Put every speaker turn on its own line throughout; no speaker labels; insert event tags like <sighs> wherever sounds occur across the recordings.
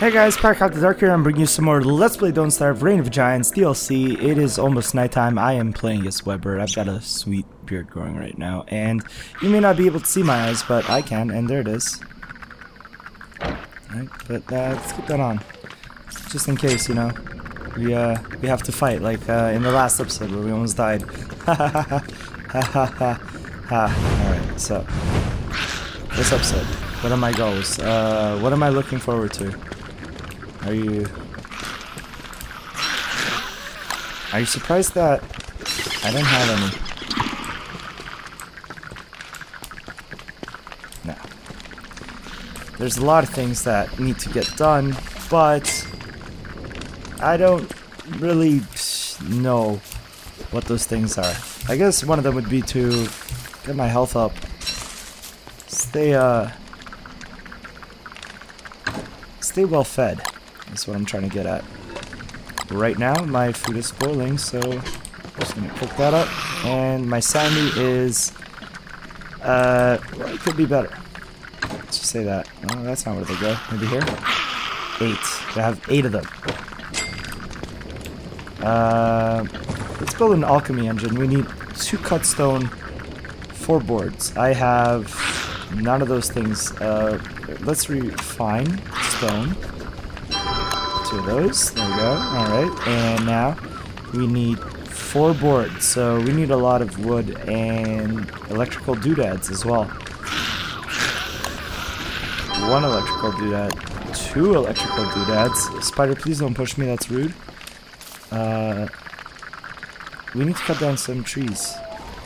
Hey guys, Park Out the Dark here. I'm bringing you some more Let's Play Don't Starve Reign of Giants DLC. It is almost nighttime. I am playing as Webber. I've got a sweet beard growing right now, and you may not be able to see my eyes, but I can, and there it is. Alright, but uh, let's keep that on. Just in case, you know, we uh, we have to fight, like uh, in the last episode where we almost died. Ha <laughs> ha ha ha ha ha. Alright, so, this episode, what are my goals? Uh, what am I looking forward to? Are you... Are you surprised that I don't have any? No. There's a lot of things that need to get done, but I don't really know what those things are. I guess one of them would be to get my health up. Stay, uh... Stay well fed. That's what I'm trying to get at. Right now, my food is spoiling, so I'm just gonna cook that up. And my sanity is, uh, well, it could be better. Let's just say that. Oh, that's not where they go. Maybe here? Eight. I have eight of them. Uh, let's build an alchemy engine. We need two cut stone, four boards. I have none of those things. Uh, let's refine stone. Of those. There we go. Alright. And now we need four boards. So we need a lot of wood and electrical doodads as well. One electrical doodad. Two electrical doodads. Spider, please don't push me. That's rude. Uh, we need to cut down some trees.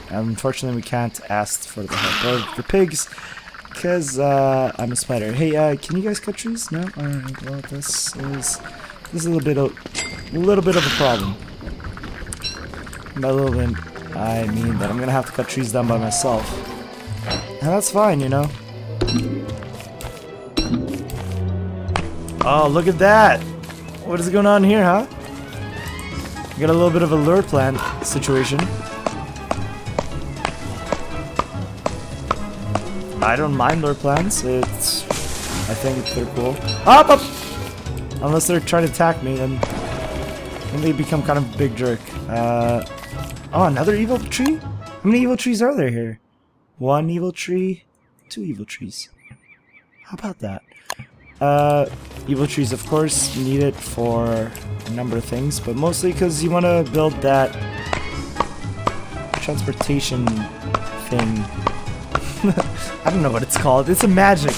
Unfortunately, we can't ask for the help of the pigs because uh, I'm a spider. Hey, uh, can you guys cut trees? No. All right. Well, this is this is a little bit of a little bit of a problem. By a little bit, I mean that I'm gonna have to cut trees down by myself, and that's fine, you know. Oh, look at that! What is going on here, huh? Got a little bit of a lure plant situation. I don't mind lure plants. It's, I think they're cool. Up, up! Unless they're trying to attack me, then, then they become kind of a big jerk. Uh, oh, another evil tree? How many evil trees are there here? One evil tree, two evil trees. How about that? Uh, evil trees, of course, need it for a number of things, but mostly because you want to build that transportation thing. <laughs> I don't know what it's called. It's a magic.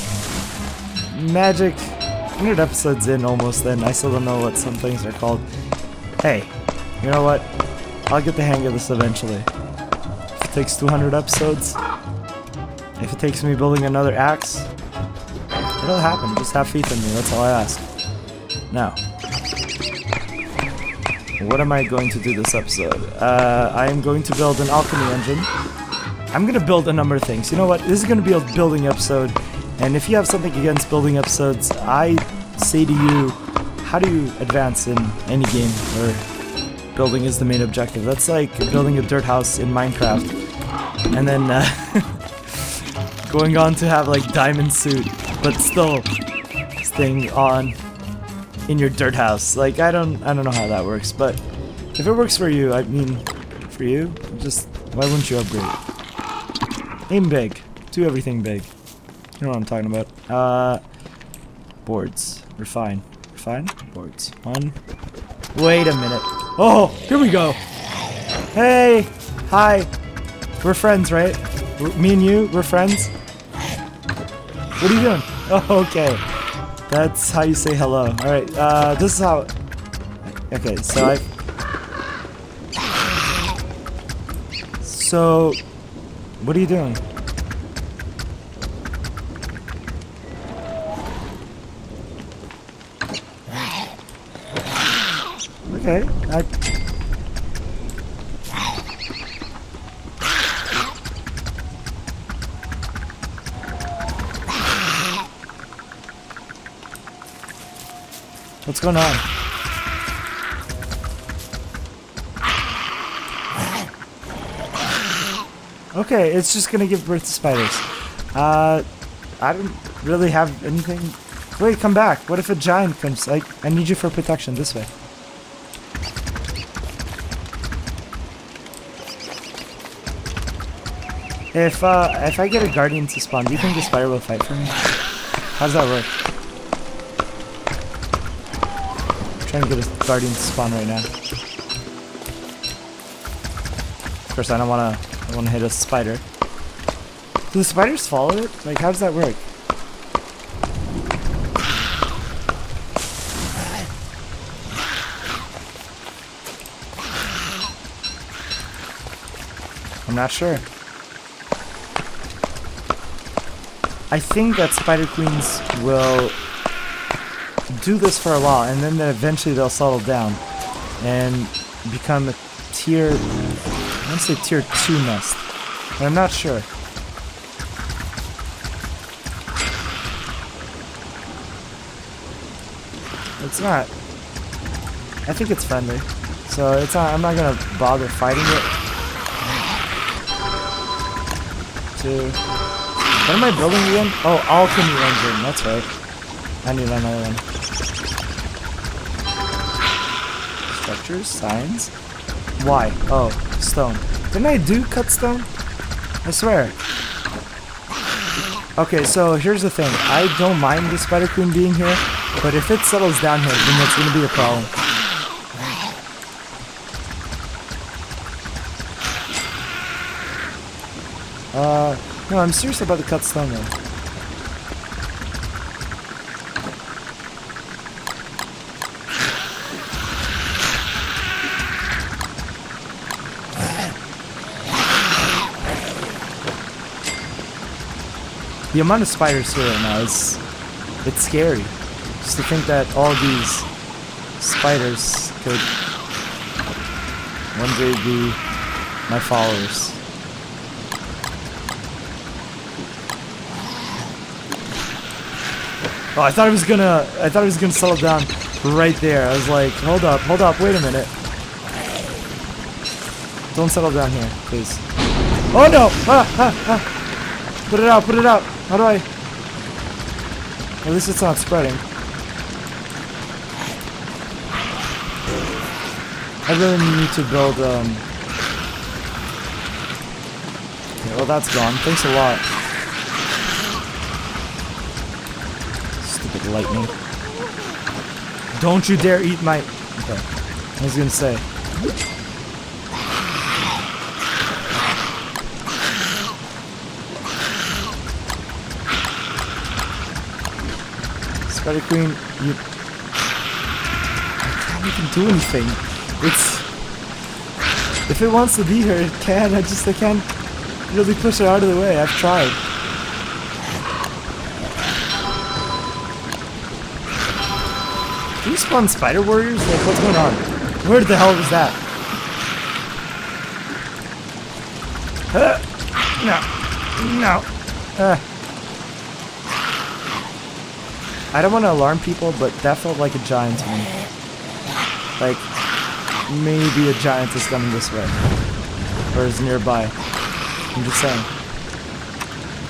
Magic. 100 episodes in almost then. I still don't know what some things are called. Hey, you know what? I'll get the hang of this eventually. If it takes 200 episodes, if it takes me building another axe, it'll happen. Just have faith in me. That's all I ask. Now, what am I going to do this episode? Uh, I am going to build an alchemy engine. I'm to build a number of things. You know what? This is to be a building episode. And if you have something against building episodes, I say to you, how do you advance in any game where building is the main objective? That's like building a dirt house in Minecraft. And then uh, <laughs> going on to have like diamond suit, but still staying on in your dirt house. Like I don't I don't know how that works, but if it works for you, I mean for you, just why wouldn't you upgrade? Aim big. Do everything big. You know what I'm talking about. Uh boards. Refine. Refine? Boards. One. Wait a minute. Oh, here we go. Hey! Hi. We're friends, right? We're, me and you, we're friends? What are you doing? <laughs> Oh, okay. That's how you say hello. Alright, uh, this is how... Okay, so I... So... What are you doing? Okay, I... What's going on? Okay, it's just gonna give birth to spiders. Uh, I don't really have anything Wait, come back. What if a giant comes? Like, I need you for protection this way. If uh, if I get a guardian to spawn, do you think the spider will fight for me? How does that work? I'm trying to get a guardian to spawn right now. Of course, I don't want to. I want to hit a spider. Do the spiders follow it? Like, how does that work? I'm not sure. I think that Spider Queens will do this for a while, and then eventually they'll settle down and become a tier, To say tier 2 nest, but I'm not sure. It's not. I think it's friendly, so it's not, I'm not gonna bother fighting it. Two. What am I building again? Oh, alchemy engine. That's right. I need another one. Structures, signs. Why? Oh, stone. Didn't I do cut stone? I swear. Okay, so here's the thing. I don't mind the spider queen being here, but if it settles down here, then it's gonna be a problem. Uh, no, I'm serious about the cut stone though. The amount of spiders here right now is it's scary. Just to think that all these spiders could one day be my followers. Oh, I thought it was gonna, I thought it was gonna settle down right there. I was like, hold up, hold up, wait a minute. Don't settle down here, please. Oh no! Ah, ah, ah. Put it out, put it out. How do I? At least it's not spreading. I really need to build, um... Okay, well that's gone. Thanks a lot. Stupid lightning. Don't you dare eat my... Okay. I was gonna say. Spider Queen, you... Can't even do anything. It's... If it wants to be here, it can. I just, I can't really push it out of the way. I've tried. Do you spawn spider warriors? Like, what's going on? Where the hell was that? Uh, no. No. Uh. I don't want to alarm people, but that felt like a giant to me. Like, maybe a giant is coming this way. Or is nearby. I'm just saying.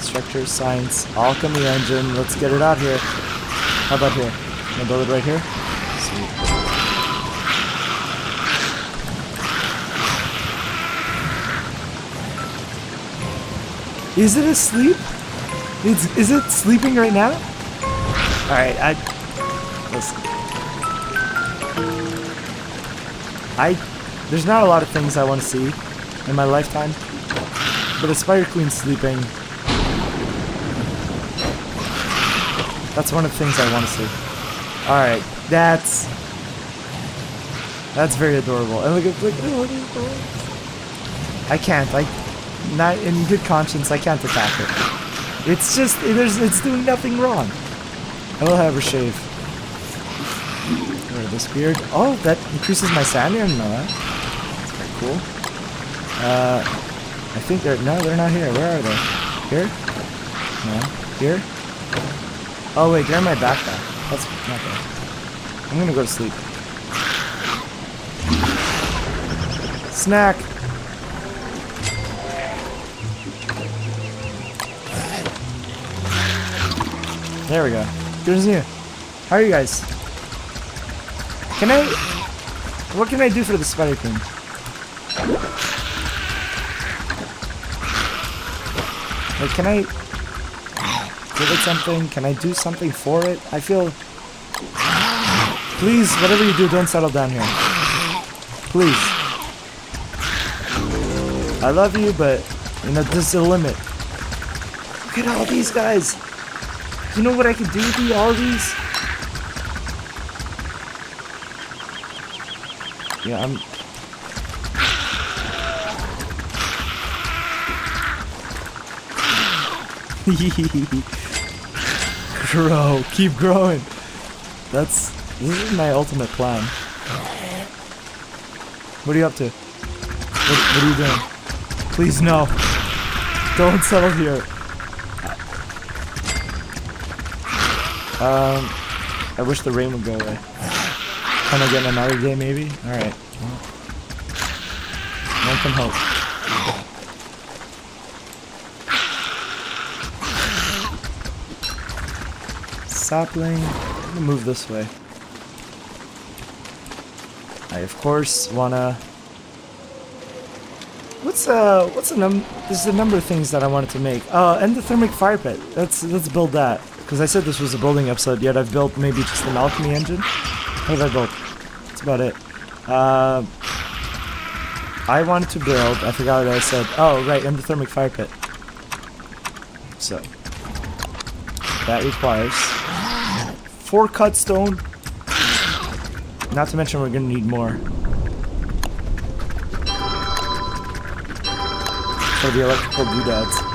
Structure, science, alchemy engine. Let's get it out here. How about here? Can I build it right here? Is it asleep? It's, is it sleeping right now? Alright, I... I... There's not a lot of things I want to see in my lifetime. But a Spider Queen sleeping... That's one of the things I want to see. Alright, that's... That's very adorable. And look at... Look, I can't. I not in good conscience, I can't attack it. It's just, there's, it's doing nothing wrong. I will have her shave. Or this beard. Oh, that increases my that. That's very cool. Uh, I think they're, no, they're not here. Where are they? Here? No. Here? Oh wait, they're in my backpack. That's not. I'm gonna go to sleep. Snack! There we go. Good you. How are you guys? Can I... What can I do for the Spider Queen? Like, can I give it something? Can I do something for it? I feel... Please, whatever you do, don't settle down here. Please. I love you, but, you know, this is a limit. Look at all these guys. You know what I could do with all these? Yeah, I'm... <laughs> Grow, keep growing. That's this is my ultimate plan. What are you up to? What, what are you doing? Please no. Don't settle here. Um, I wish the rain would go away. Can I get another game maybe? Alright. Well, one can hope. sapling. I'm gonna move this way. I of course wanna. What's uh what's a num? There's a number of things that I wanted to make. Uh, endothermic fire pit. Let's let's build that because I said this was a building episode. Yet I've built maybe just an alchemy engine. What have I built? That's about it. Uh, I wanted to build. I forgot what I said. Oh right, endothermic fire pit. So that requires Four cut stone. Not to mention we're gonna need more. For the electrical doodads.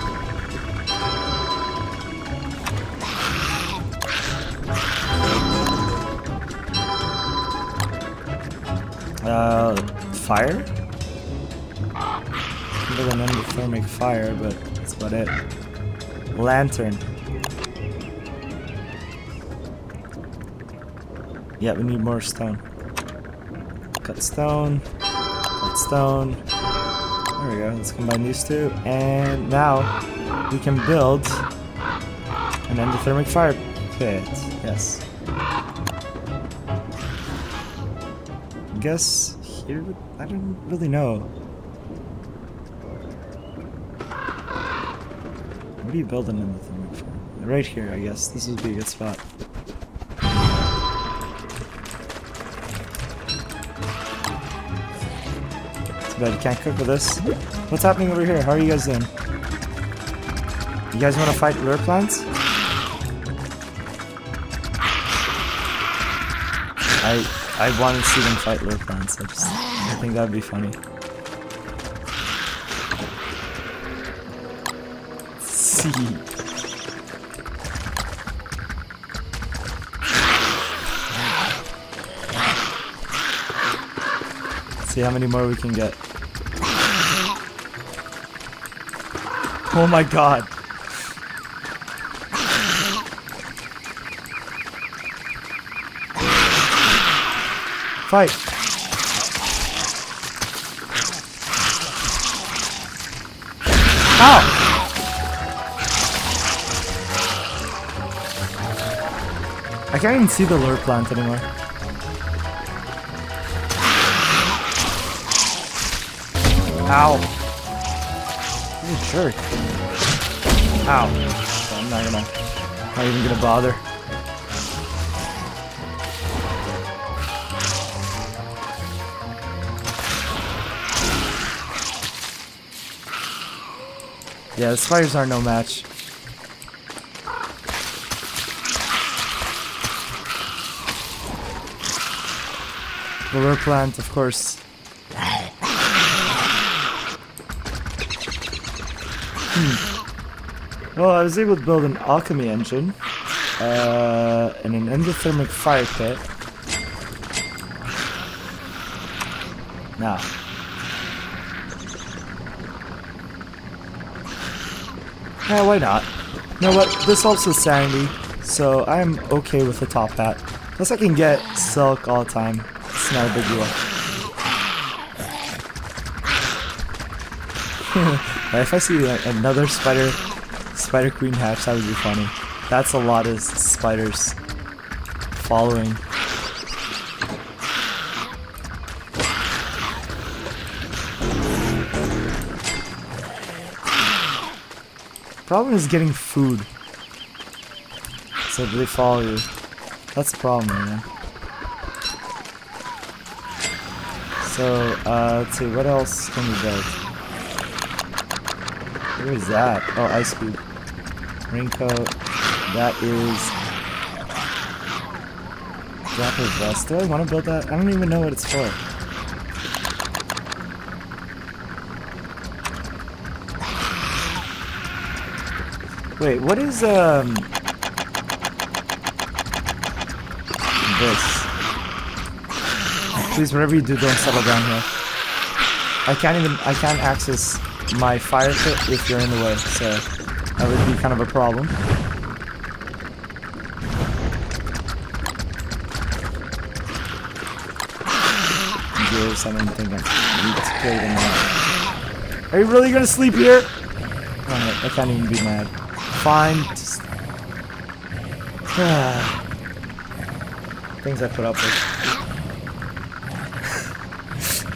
Uh, fire? Build an endothermic fire, but that's about it. Lantern. Yeah, we need more stone. Cut stone. Cut stone. There we go. Let's combine these two. And now we can build an endothermic fire pit. Yes. Guess here, I don't really know. What are you build an endothermic fire? Right here, I guess. This would be a good spot. Bad. you can't cook with this. What's happening over here? How are you guys doing? You guys want to fight lure plants? I I want to see them fight plants. I I think that'd be funny. see. See how many more we can get. Oh my god. Fight. Ow! I can't even see the lure plant anymore. Ow. You jerk. Ow. I'm not gonna, not even gonna bother. Yeah, the spiders are no match. Lure plant, of course, Hmm. Well, I was able to build an alchemy engine uh, and an endothermic fire pit. Now. Yeah, why not? You know what? This helps with sanity, so I'm okay with the top hat. Plus I can get silk all the time. It's not a big deal. <laughs> if I see like, another spider spider queen hatch, that would be funny. That's a lot of spiders following. Problem is getting food. So they follow you. That's the problem, man. So, uh, let's see, what else can we build? Where is that? Oh, ice cube. Raincoat. That is... Dapper vest. Do I want to build that? I don't even know what it's for. Wait, what is, um... This? Please, whatever you do, don't settle down here. I can't even, I can't access my fire pit if you're in the way, so that would be kind of a problem. Are you really gonna sleep here? I can't even be mad. Fine. <sighs> Things I put up with.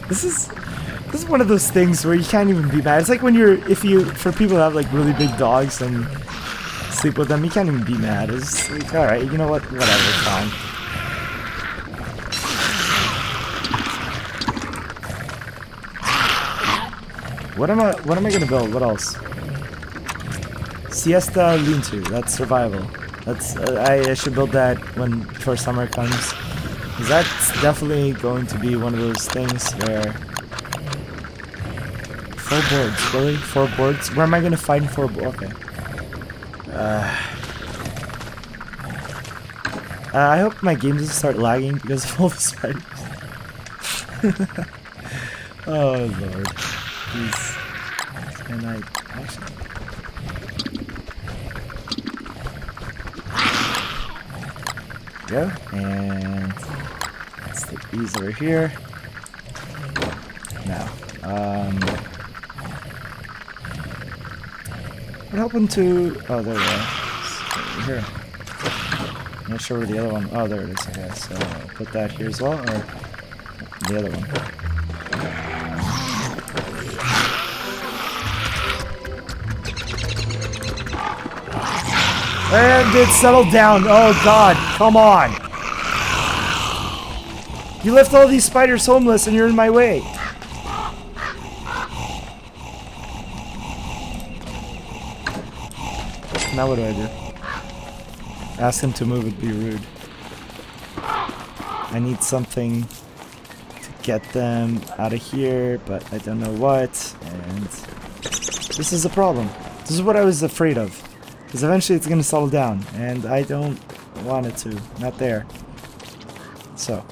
<laughs> this is this is one of those things where you can't even be mad. It's like when you're, if you, for people who have like really big dogs and sleep with them, you can't even be mad. It's like, alright, you know what, whatever, fine. What am I, what am I gonna build? What else? Siesta lean-to, that's survival. That's, uh, I, I should build that when, before summer comes. Because that's definitely going to be one of those things where Four boards, really? Four boards? Where am I gonna find four boards? Okay. Uh, uh, I hope my game doesn't start lagging because of all the spiders. <laughs> oh lord. Please. Can I actually go and let's take these over here. Now, um What happened to... Oh, there we are. here. I'm not sure where the other one... Oh, there it is. Okay, so I'll put that here as well, or the other one. And it settled down. Oh god, come on. You left all these spiders homeless and you're in my way. Now what do I do? Ask him to move would be rude. I need something to get them out of here, but I don't know what, and this is a problem. This is what I was afraid of. Because eventually it's going to settle down, and I don't want it to. Not there. So.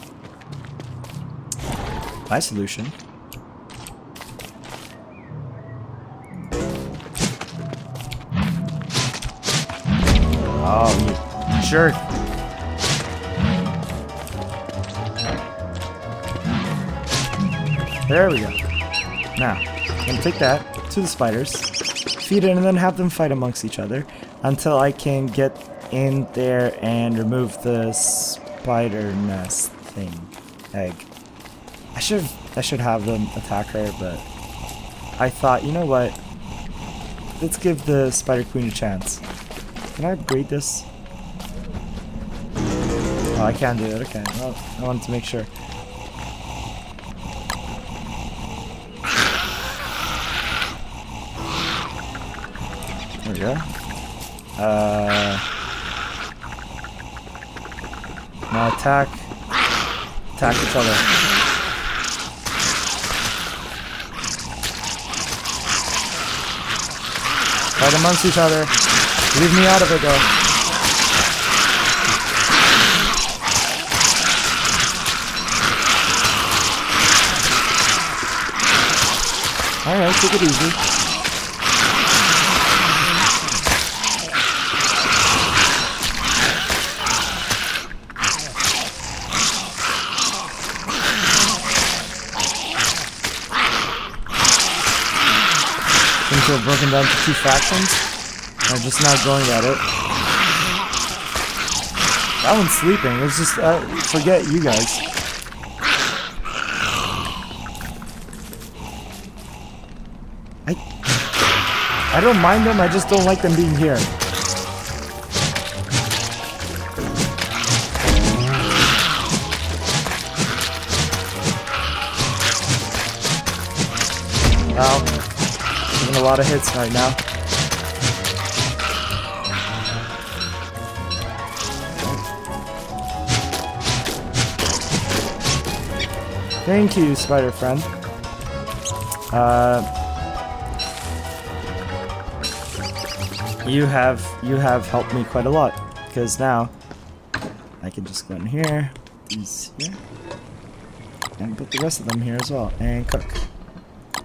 My solution Oh, you jerk. There we go. Now, I'm gonna take that to the spiders, feed it, and then have them fight amongst each other until I can get in there and remove the spider nest thing. Egg. I should I should have them attack her, but I thought, you know what? Let's give the spider queen a chance. Can I breed this? Oh, I can do it. Okay. Well, I wanted to make sure. There we go. Uh, now attack. Attack each other. Fight amongst each other. Leave me out of it, though. Alright, take it easy. Have broken down to two factions. I'm just not going at it. That one's sleeping. It's just, uh, forget you guys. I, I don't mind them, I just don't like them being here. Wow. A lot of hits right now. Thank you, spider friend. Uh, you have you have helped me quite a lot because now I can just go in here, these here, and put the rest of them here as well, and cook.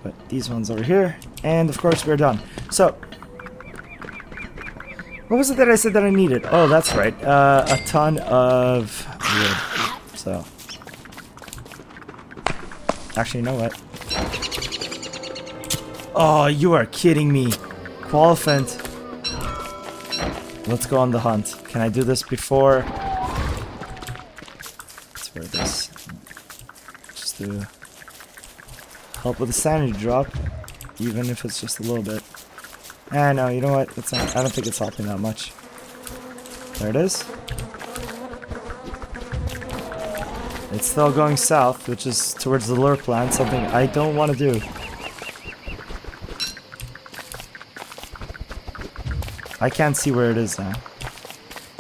Put these ones over here, and of course we're done. So, what was it that I said that I needed? Oh, that's right, uh, a ton of wood. So, actually, you know what? Oh, you are kidding me. Koalefant. Let's go on the hunt. Can I do this before? Let's wear this. Just to help with the sanity drop, even if it's just a little bit. Ah, no, you know what? It's not, I don't think it's helping that much. There it is. It's still going south, which is towards the lure plant, something I don't want to do. I can't see where it is now.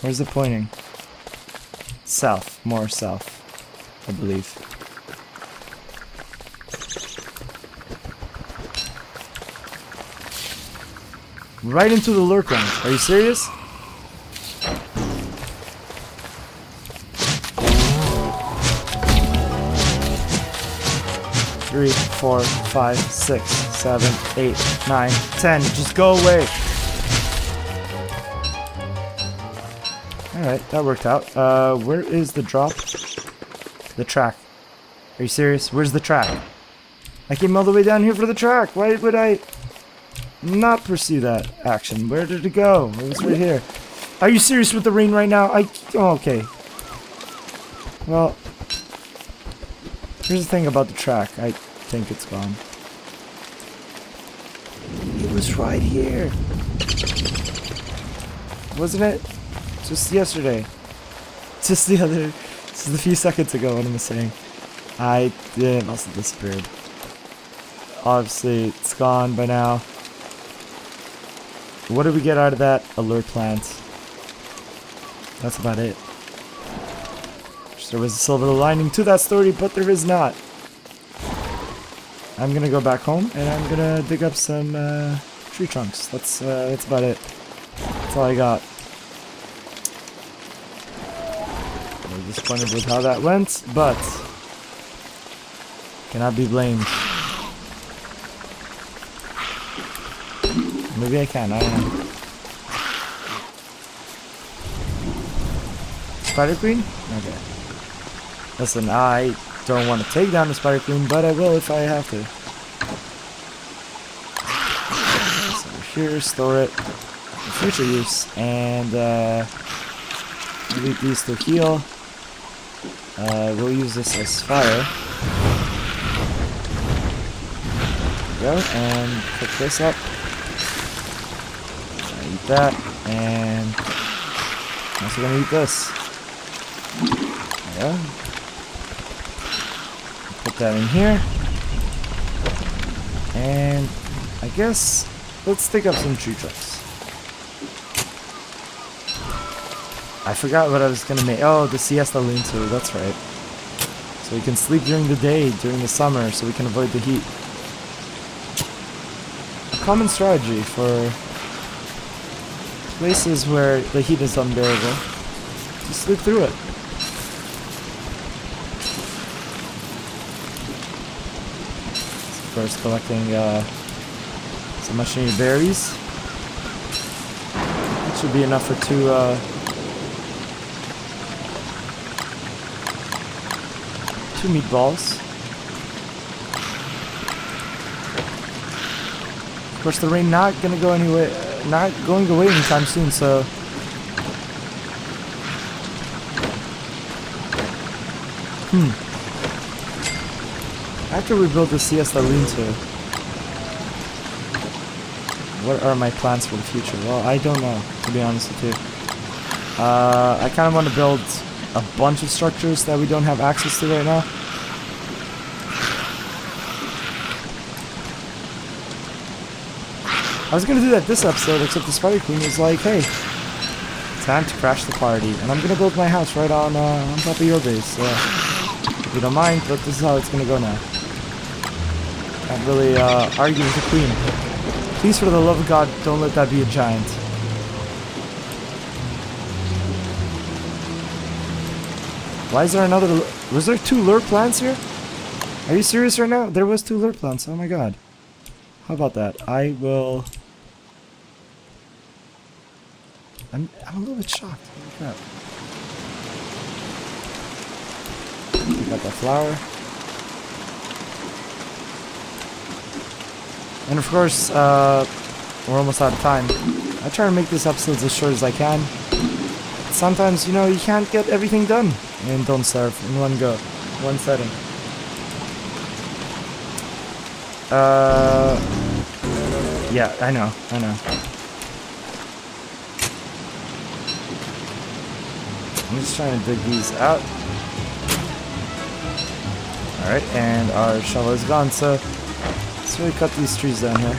Where's it pointing? South, more south, I believe. Right into the lure plant. Are you serious? Three, four, five, six, seven, eight, nine, ten. Just go away. Alright, that worked out. Uh, where is the drop? The track. Are you serious? Where's the track? I came all the way down here for the track. Why would I not pursue that action? Where did it go? It was right here. Are you serious with the rain right now? I... Oh, okay. Well... Here's the thing about the track. I think it's gone. It was right here. Wasn't it? Just yesterday. Just the other... Just a few seconds ago, what I'm saying? I... It must have disappeared. Obviously, it's gone by now. What did we get out of that? Alert plant. That's about it. There was a silver lining to that story, but there is not. I'm gonna go back home and I'm gonna dig up some uh, tree trunks. That's uh, that's about it. That's all I got. I'm disappointed with how that went, but cannot be blamed. Maybe I can. I don't know. Spider Queen? Okay. Listen, I don't want to take down the Spider Queen, but I will if I have to. So here, store it for future use, and uh, leave these to heal. Uh, we'll use this as fire. Go, and pick this up. Eat that, and I'm also gonna eat this. Yeah. Put that in here. And I guess let's dig up some tree trunks. I forgot what I was gonna make. Oh, the siesta lean-to, that's right. So we can sleep during the day, during the summer, so we can avoid the heat. A common strategy for places where the heat is unbearable. Just sleep through it. First collecting uh, some mushroom berries. That should be enough for two uh, two meatballs. Of course, the rain not gonna go anywhere, not going away anytime soon, so... Hmm. I have to rebuild the Siesta Lean to. What are my plans for the future? Well, I don't know, to be honest with you. Uh, I kind of want to build a bunch of structures that we don't have access to right now. I was gonna do that this episode, except the Spider Queen was like, hey, time to crash the party. And I'm gonna build my house right on, uh, on top of your base. So, if you don't mind, but this is how it's gonna go now. Can't really uh, argue with the Queen. Please, for the love of God, don't let that be a giant. Why is there another... Was there two lure plants here? Are you serious right now? There was two lure plants. Oh my god. How about that? I will... I'm, I'm a little bit shocked. Holy crap. We got that flower. And of course, uh, we're almost out of time. I try to make these episodes as short as I can. Sometimes, you know, you can't get everything done in Don't Starve in one go, one setting. Uh, yeah, I know, I know. I'm just trying to dig these out. Alright, and our shovel is gone, so let's really cut these trees down here.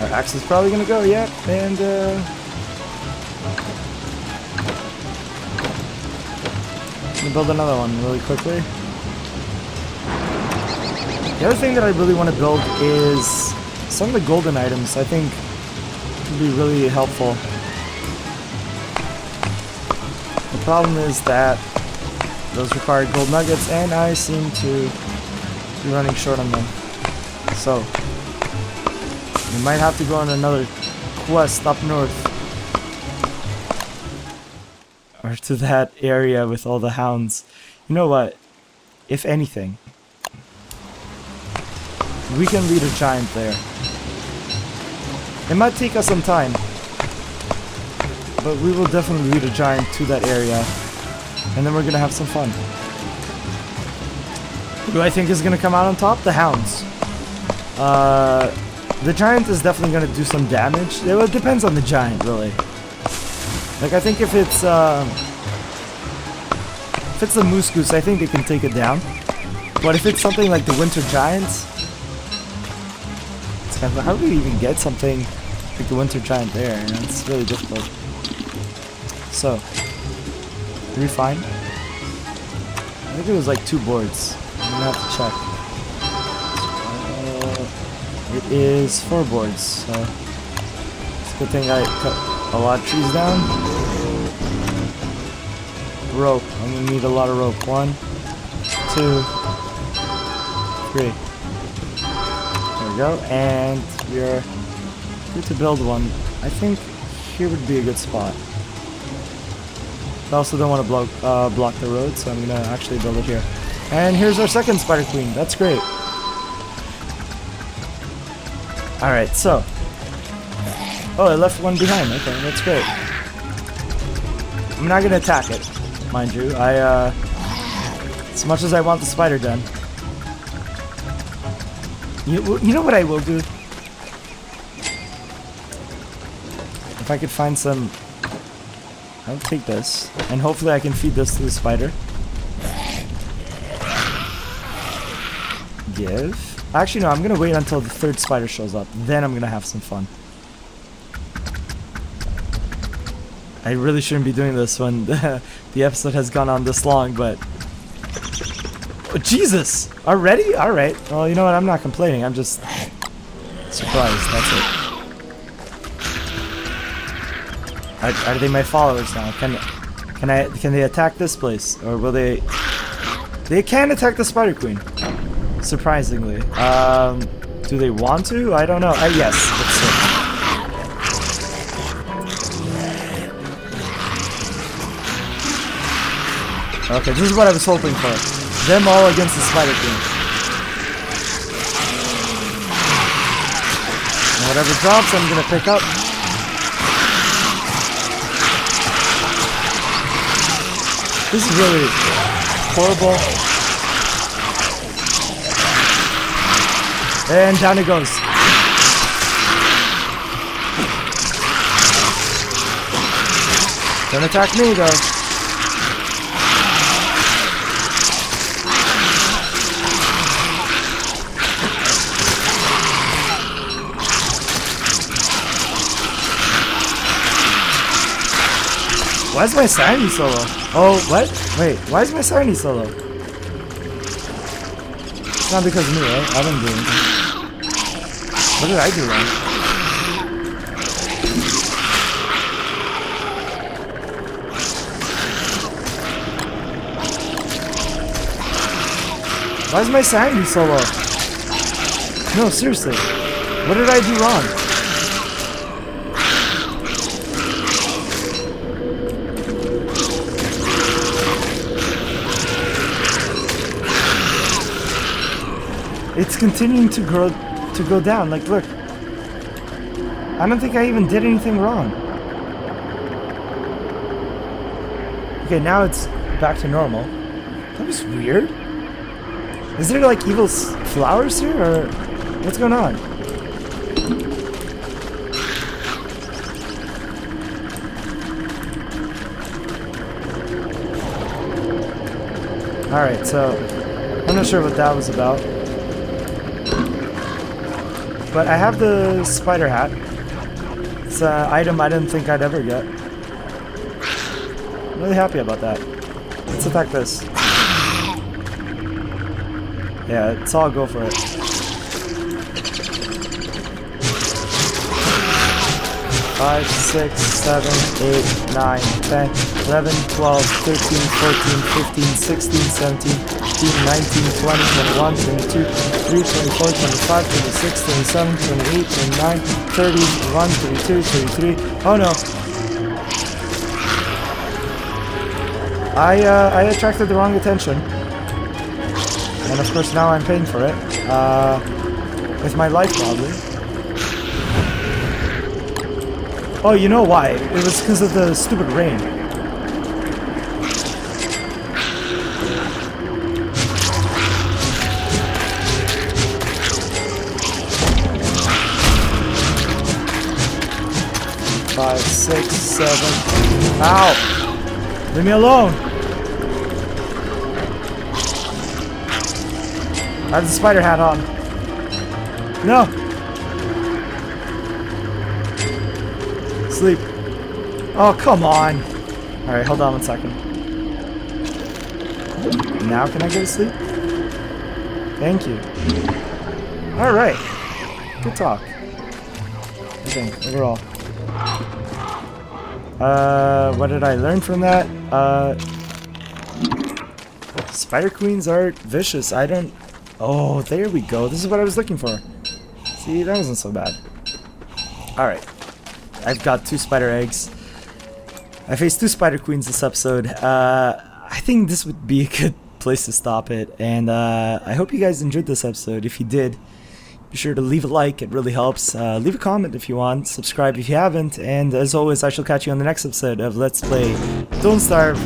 Our axe is probably gonna go, yeah, and uh... Gonna build another one really quickly. The other thing that I really want to build is some of the golden items I think would be really helpful. Problem is that those require gold nuggets and I seem to be running short on them. So, we might have to go on another quest up north. Or to that area with all the hounds. You know what? If anything, we can lead a giant there. It might take us some time, but we will definitely lead a giant to that area, and then we're gonna have some fun. Who I think is gonna come out on top? The hounds. Uh, the giant is definitely gonna do some damage. It depends on the giant, really. Like I think if it's uh, if it's a moose goose, I think they can take it down. But if it's something like the winter giants, how do we even get something like the Winter Giant there? It's really difficult. So, refine. I think it was like two boards. I'm gonna have to check. Uh, it is four boards, so it's a good thing I cut a lot of trees down. Rope. I'm gonna need a lot of rope. One, two, three There we go, and we're good to build one. I think here would be a good spot. I also don't want to block, uh, block the road, so I'm going to actually build it here. And here's our second Spider Queen. That's great. Alright, so. Oh, I left one behind. Okay, that's great. I'm not going to attack it, mind you. I, uh, as much as I want the spider done, you, you know what I will do? If I could find some... I'll take this. And hopefully I can feed this to the spider. Give. Actually, no, I'm gonna wait until the third spider shows up. Then I'm gonna have some fun. I really shouldn't be doing this when <laughs> the, the episode has gone on this long, but Oh, Jesus! Already? Alright. Well, you know what? I'm not complaining. I'm just surprised. That's it. Are, are they my followers now? Can can I can they attack this place? Or will they... They can attack the Spider Queen. Surprisingly. Um, do they want to? I don't know. Uh, yes. Okay, this is what I was hoping for. Them all against the Spider Queen. Whatever drops, I'm gonna pick up. This is really horrible. And down it goes. Don't attack me though. Why is my sanity so low? Oh, what? Wait, why is my sanity so low? It's not because of me, right? I didn't do anything. What did I do wrong? Why is my sanity so low? No, seriously. What did I do wrong? It's continuing to grow to go down. Like look. I don't think I even did anything wrong. Okay, now it's back to normal. That was weird. Is there like evil flowers here or what's going on? Alright, so I'm not sure what that was about. But I have the spider hat. It's an item I didn't think I'd ever get. I'm really happy about that. Let's attack this. Yeah, it's all go for it. Five, six, seven, eight, nine, ten, eleven, twelve, thirteen, fourteen, fifteen, sixteen, seventeen, eighteen, nineteen, twenty, twenty-one, twenty-two, twenty-three, twenty-four, twenty-five, twenty-six, twenty-seven, twenty-eight, twenty-nine, thirty, thirty-one, thirty-two, thirty-three. Oh no! I uh, I attracted the wrong attention. And of course now I'm paying for it. Uh, with my life probably. Oh, you know why? It was because of the stupid rain. Six, seven. Ow! Leave me alone! I have the spider hat on. No! Sleep. Oh, come on. Alright, hold on one second. Now can I go to sleep? Thank you. Alright. Good talk. I think, overall. Uh, what did I learn from that? Uh, spider queens are vicious. I don't... Oh, there we go. This is what I was looking for. See, that wasn't so bad. Alright. I've got two spider eggs. I faced two spider queens this episode. Uh, I think this would be a good <laughs> place to stop it. And uh, I hope you guys enjoyed this episode. If you did, be sure to leave a like. It really helps. Uh, leave a comment if you want. Subscribe if you haven't. And as always, I shall catch you on the next episode of Let's Play Don't Starve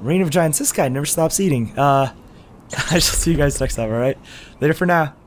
Reign of Giants. This guy never stops eating. Uh, <laughs> I shall see you guys next time, alright? Later for now.